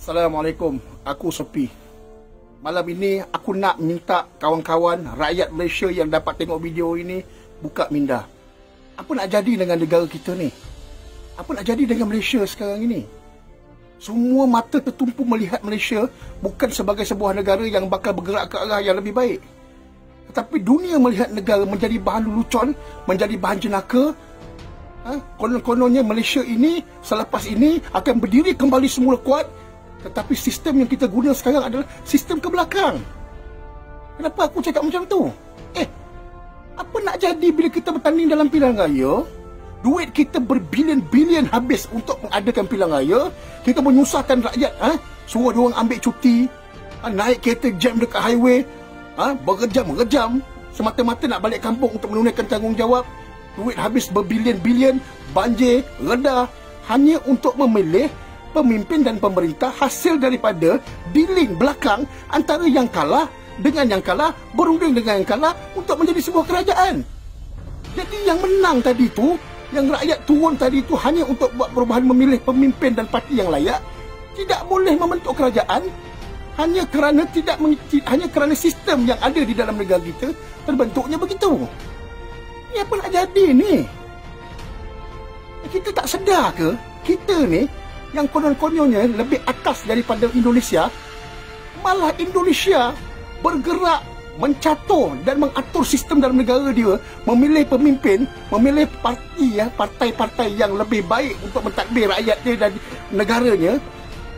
Assalamualaikum, aku Sopi. Malam ini aku nak minta kawan-kawan rakyat Malaysia yang dapat tengok video ini buka minda. Apa nak jadi dengan negara kita ni? Apa nak jadi dengan Malaysia sekarang ini? Semua mata tertumpu melihat Malaysia bukan sebagai sebuah negara yang bakal bergerak ke arah yang lebih baik. Tetapi dunia melihat negara menjadi bahan lelucon, menjadi bahan jenaka. Ha? Konon-kononnya Malaysia ini selepas ini akan berdiri kembali semula kuat tetapi sistem yang kita guna sekarang adalah sistem ke belakang. Kenapa aku cakap macam tu? Eh, apa nak jadi bila kita bertanding dalam pilihan raya? Duit kita berbilion-bilion habis untuk mengadakan pilihan raya. Kita menyusahkan rakyat. Ha? Suruh dia orang ambil cuti. Ha? Naik kereta jam dekat highway. Ha? Berjam-berjam. Semata-mata nak balik kampung untuk menunaikan tanggungjawab. Duit habis berbilion-bilion. Banjir, redah. Hanya untuk memilih pemimpin dan pemerintah hasil daripada dealing belakang antara yang kalah dengan yang kalah berunding dengan yang kalah untuk menjadi sebuah kerajaan. Jadi yang menang tadi tu, yang rakyat turun tadi tu hanya untuk buat perubahan memilih pemimpin dan parti yang layak, tidak boleh membentuk kerajaan hanya kerana tidak hanya kerana sistem yang ada di dalam negara kita terbentuknya begitu. Ini apa nak jadi ni? Kita tak sedar ke kita ni yang konon-kononnya lebih atas daripada Indonesia malah Indonesia bergerak mencatur dan mengatur sistem dalam negara dia memilih pemimpin memilih parti ya partai-partai yang lebih baik untuk mentadbir rakyat dia dan negaranya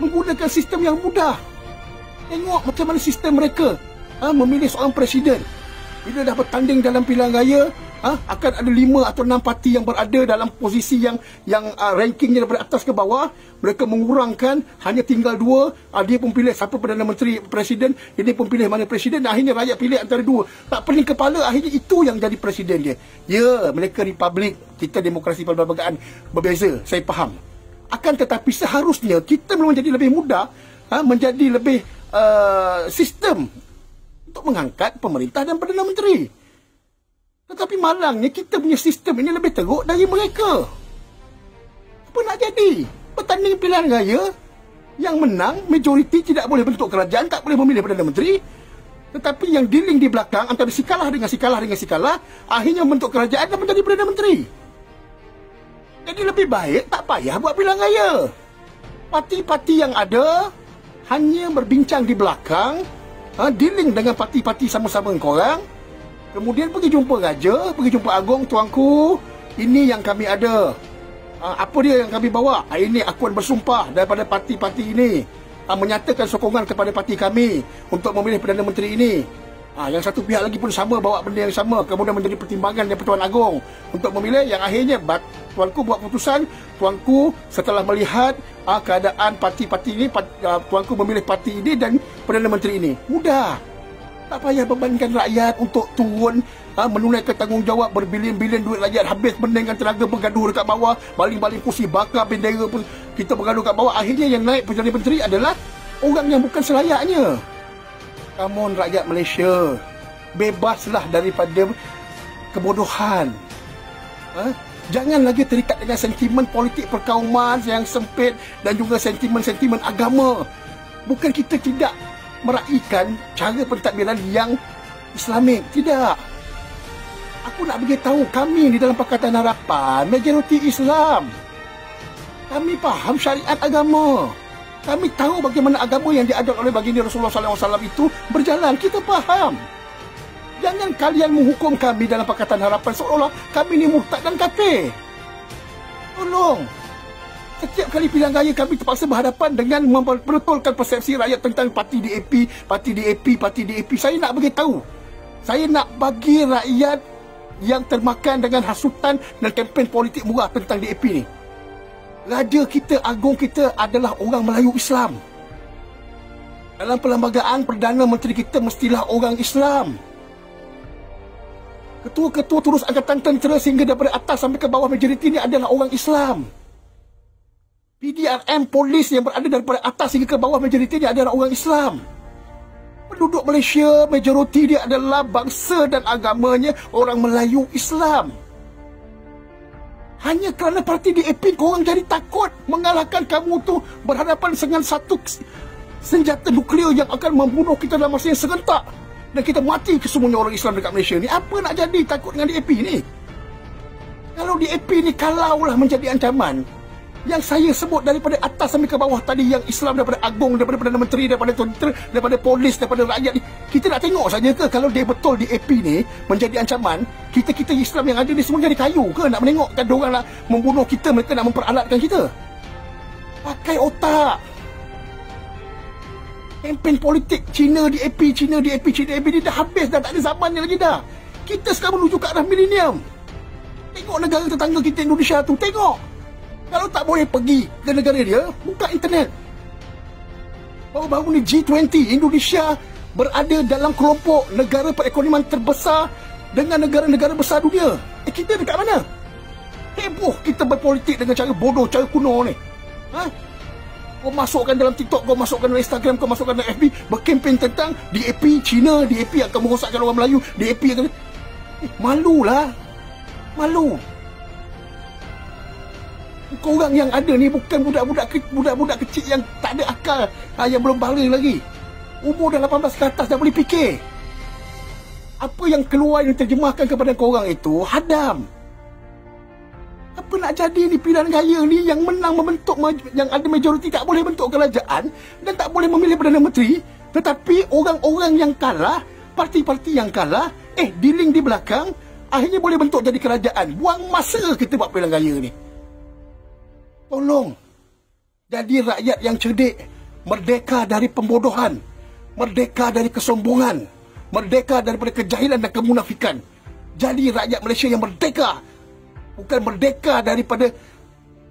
menggunakan sistem yang mudah. Tengok macam mana sistem mereka ha, memilih seorang presiden. Bila dah bertanding dalam pilihan raya ha, akan ada lima atau enam parti yang berada dalam posisi yang yang uh, rankingnya daripada atas ke bawah. Mereka mengurangkan hanya tinggal dua. Uh, dia pun pilih siapa Perdana Menteri Presiden. Ini pun pilih mana Presiden. Akhirnya rakyat pilih antara dua. Tak pening kepala akhirnya itu yang jadi Presiden dia. Ya mereka Republik kita demokrasi perlembagaan berbeza saya faham. Akan tetapi seharusnya kita memang menjadi lebih mudah ha, menjadi lebih uh, sistem untuk mengangkat pemerintah dan Perdana Menteri tetapi malangnya kita punya sistem ini lebih teruk dari mereka. Apa nak jadi? Pertandingan pilihan raya yang menang majoriti tidak boleh bentuk kerajaan, tak boleh memilih Perdana Menteri. Tetapi yang dealing di belakang antara si kalah dengan si kalah dengan si kalah akhirnya membentuk kerajaan dan menjadi Perdana Menteri. Jadi lebih baik tak payah buat pilihan raya. Parti-parti yang ada hanya berbincang di belakang, ha, dealing dengan parti-parti sama-sama korang, Kemudian pergi jumpa raja, pergi jumpa agung tuanku. Ini yang kami ada. Ha, apa dia yang kami bawa? Ha, ini akuan bersumpah daripada parti-parti ini. Ha, menyatakan sokongan kepada parti kami untuk memilih Perdana Menteri ini. Ha, yang satu pihak lagi pun sama bawa benda yang sama. Kemudian menjadi pertimbangan dari Tuan Agong untuk memilih. Yang akhirnya bat, tuanku buat keputusan. Tuanku setelah melihat ha, keadaan parti-parti ini, part, ha, tuanku memilih parti ini dan Perdana Menteri ini. Mudah. Tak payah bebankan rakyat untuk turun ha, menunaikan tanggungjawab berbilion-bilion duit rakyat habis dengan tenaga bergaduh dekat bawah baling-baling kursi bakar bendera pun kita bergaduh dekat bawah. Akhirnya yang naik Perdana Menteri adalah orang yang bukan selayaknya. Come on rakyat Malaysia. Bebaslah daripada kebodohan. Ha? jangan lagi terikat dengan sentimen politik perkauman yang sempit dan juga sentimen-sentimen agama. Bukan kita tidak meraihkan cara pentadbiran yang Islamik. Tidak. Aku nak beritahu kami di dalam Pakatan Harapan, majoriti Islam. Kami faham syariat agama. Kami tahu bagaimana agama yang diajar oleh baginda Rasulullah SAW itu berjalan. Kita faham. Jangan kalian menghukum kami dalam Pakatan Harapan seolah-olah kami ni murtad dan kafir. Tolong. Setiap kali pilihan raya kami terpaksa berhadapan dengan mempertolkan persepsi rakyat tentang parti DAP, parti DAP, parti DAP. Saya nak beritahu. Saya nak bagi rakyat yang termakan dengan hasutan dan kempen politik murah tentang DAP ni. Raja kita, agung kita adalah orang Melayu Islam. Dalam perlembagaan Perdana Menteri kita mestilah orang Islam. Ketua-ketua terus angkatan tentera sehingga daripada atas sampai ke bawah majoriti ini adalah orang Islam. PDRM polis yang berada daripada atas hingga ke bawah majoriti dia adalah orang Islam. Penduduk Malaysia majoriti dia adalah bangsa dan agamanya orang Melayu Islam. Hanya kerana parti DAP korang jadi takut mengalahkan kamu tu berhadapan dengan satu senjata nuklear yang akan membunuh kita dalam masa yang serentak. Dan kita mati kesemuanya orang Islam dekat Malaysia ni. Apa nak jadi takut dengan DAP ni? Kalau DAP ni kalaulah menjadi ancaman, yang saya sebut daripada atas sampai ke bawah tadi yang Islam daripada agung daripada Perdana Menteri daripada tentera daripada polis daripada rakyat kita nak tengok saja ke kalau dia betul di AP ni menjadi ancaman kita-kita Islam yang ada ni semua jadi kayu ke? Nak menengokkan dia orang nak membunuh kita mereka nak memperalatkan kita? Pakai otak. Kempen politik Cina di AP Cina di AP Cina di AP ni dah habis dah tak ada zamannya lagi dah. Kita sekarang menuju ke arah milenium tengok negara tetangga kita Indonesia tu tengok kalau tak boleh pergi ke negara dia, buka internet. Baru-baru ni G20, Indonesia berada dalam kelompok negara perekonomian terbesar dengan negara-negara besar dunia. Eh, kita dekat mana? Heboh kita berpolitik dengan cara bodoh, cara kuno ni. Ha? Kau masukkan dalam TikTok, kau masukkan dalam Instagram, kau masukkan dalam FB, berkempen tentang DAP China, DAP akan merosakkan orang Melayu, DAP akan... Eh, malulah. Malu. Korang yang ada ni bukan budak-budak budak-budak kecil yang tak ada akal, ha, yang belum balik lagi. Umur dah 18 ke atas dah boleh fikir. Apa yang keluar yang terjemahkan kepada korang itu hadam. Apa nak jadi ni pilihan gaya ni yang menang membentuk yang ada majoriti tak boleh bentuk kerajaan dan tak boleh memilih Perdana Menteri tetapi orang-orang yang kalah, parti-parti yang kalah, eh dealing di belakang akhirnya boleh bentuk jadi kerajaan. Buang masa kita buat pilihan gaya ni. Tolong. Jadi rakyat yang cerdik. Merdeka dari pembodohan. Merdeka dari kesombongan. Merdeka daripada kejahilan dan kemunafikan. Jadi rakyat Malaysia yang merdeka. Bukan merdeka daripada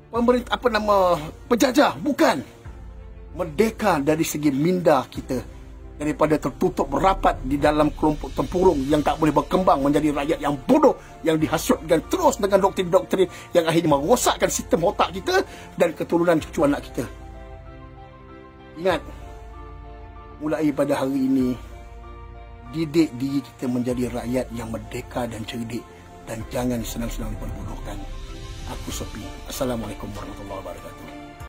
pemerintah apa nama penjajah. Bukan. Merdeka dari segi minda kita daripada tertutup rapat di dalam kelompok tempurung yang tak boleh berkembang menjadi rakyat yang bodoh yang dihasutkan terus dengan doktrin-doktrin yang akhirnya merosakkan sistem otak kita dan keturunan cucu anak kita. Ingat, mulai pada hari ini, didik diri kita menjadi rakyat yang merdeka dan cerdik dan jangan senang-senang diperbodohkan. Aku Sopi. Assalamualaikum warahmatullahi wabarakatuh.